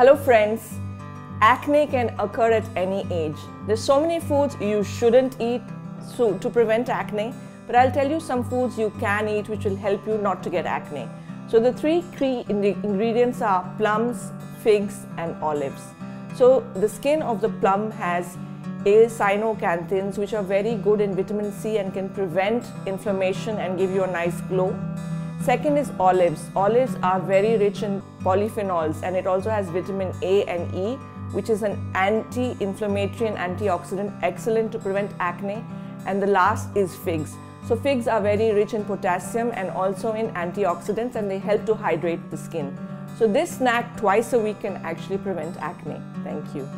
Hello friends. Acne can occur at any age. There's so many foods you shouldn't eat so, to prevent acne, but I'll tell you some foods you can eat which will help you not to get acne. So the three key ingredients are plums, figs and olives. So the skin of the plum has A-cyanocanthins which are very good in vitamin C and can prevent inflammation and give you a nice glow. Second is olives. Olives are very rich in polyphenols and it also has vitamin A and E which is an anti-inflammatory and antioxidant excellent to prevent acne. And the last is figs. So figs are very rich in potassium and also in antioxidants and they help to hydrate the skin. So this snack twice a week can actually prevent acne. Thank you.